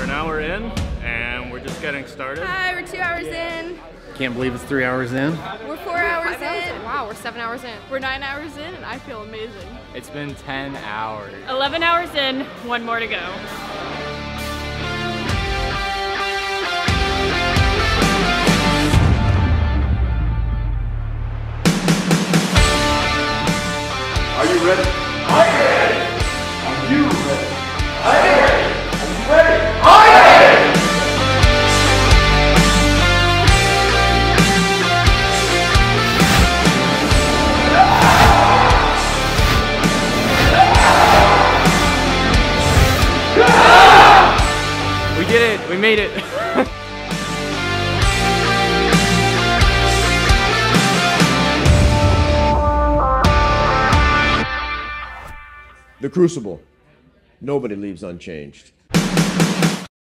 we're an hour in and we're just getting started. Hi, we're two hours in. Can't believe it's three hours in. We're four hours in. in. Wow, we're seven hours in. We're nine hours in, and I feel amazing. It's been 10 hours. 11 hours in, one more to go. Are you ready? I am did it. We made it. The Crucible. Nobody leaves unchanged.